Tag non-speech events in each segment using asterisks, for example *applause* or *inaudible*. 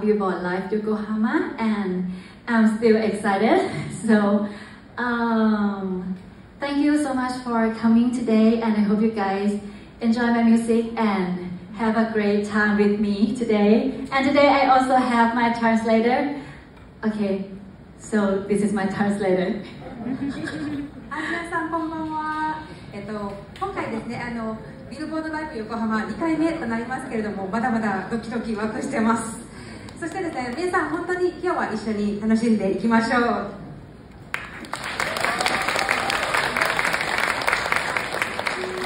Billboard Live Yokohama and I'm still excited. *laughs* So um, thank you so much for coming today and I hope you guys enjoy my music and have a great time with me today. And today I also have my translator. Okay, so this is my translator. *laughs* あ皆さんこんばんは。えっと今回ですねあの ビルボードライブ横浜2回目となりますけれどもまだまだドキドキワクしてます。そしてですね皆さん本当に今日は一緒に楽しんでいきましょう。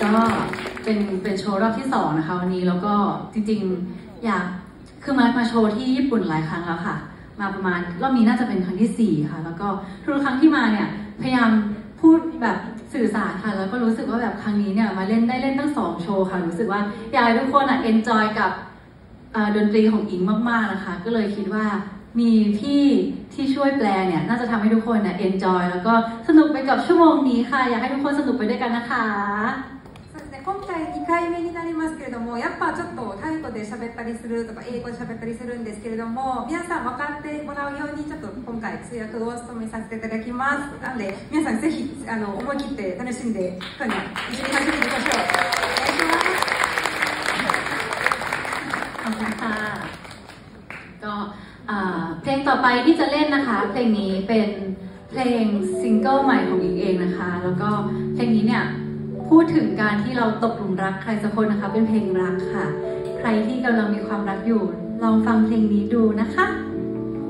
ก็เป็นเป็นโชว์รอบที่สองนะคะวันนี้แล้วก็จริงๆอยากคือมามาโชว์ที่ญี่ปุ่นหลายครั้งแล้วค่ะ มาประมาณรอบนี้น่าจะเป็นครั้งที่สี่ค่ะแล้วก็ทุกครั้งที่มาเนี่ยพยายามพูดแบบ สื่อสารค่ะ แล้วก็รู้สึกว่าแบบครั้งนี้เนี่ยมาเล่นได้เล่นทั้งสองโชว์ค่ะ รู้สึกว่าอยากให้ทุกคนอะเอนจอยกับดนตรีของอิงมากๆนะคะ ก็เลยคิดว่ามีพี่ที่ช่วยแปลเนี่ย น่าจะทำให้ทุกคนเนี่ยเอนจอยแล้วก็สนุกไปกับชั่วโมงนี้ค่ะ อยากให้ทุกคนสนุกไปด้วยกันนะคะ 今回2回目になりますけれどもやっぱちょっとタイ語で喋ったりするとか英語で喋ったりするんですけれども皆さん分かってもらうようにちょっと今回通訳を務めさせていただきますなので皆さんぜひあの思い切って楽しんで一緒に楽しんでいきましょうお願いしますขอบคุณค่ะก็เพลงต่อไปที่จะเล่นนะคะเพลงนี้*laughs* เป็นเพลงซิงเกิลใหม่ของอิงเองนะคะแล้วก็เพลงนี้เนี่ย พูดถึงการที่เราตกหลุมรักใครสักคนนะคะ เป็นเพลงรักค่ะ ใครที่กำลังมีความรักอยู่ ลองฟังเพลงนี้ดูนะคะ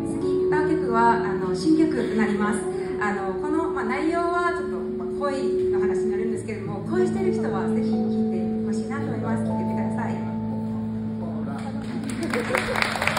次歌曲はあの新曲になりますあのこの、まあ、内容はちょっと、まあ、恋の話になるんですけれども恋してる人はぜひ聴いてほしいなと思います聴いてみてください